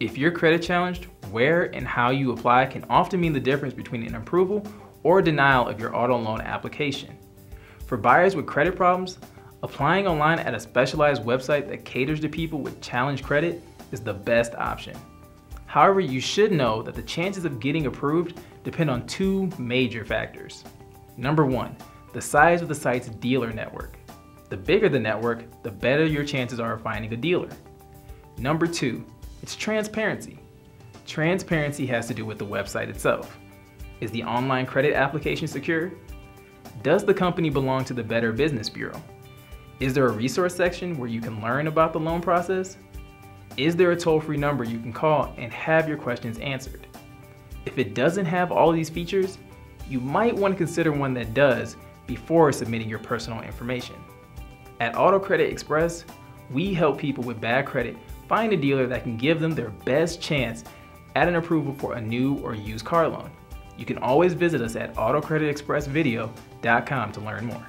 If you're credit challenged, where and how you apply can often mean the difference between an approval or denial of your auto loan application. For buyers with credit problems, applying online at a specialized website that caters to people with challenged credit is the best option. However, you should know that the chances of getting approved depend on two major factors. Number one, the size of the site's dealer network. The bigger the network, the better your chances are of finding a dealer. Number two, it's transparency. Transparency has to do with the website itself. Is the online credit application secure? Does the company belong to the Better Business Bureau? Is there a resource section where you can learn about the loan process? Is there a toll-free number you can call and have your questions answered? If it doesn't have all these features, you might want to consider one that does before submitting your personal information. At Auto Credit Express, we help people with bad credit find a dealer that can give them their best chance at an approval for a new or used car loan. You can always visit us at autocreditexpressvideo.com to learn more.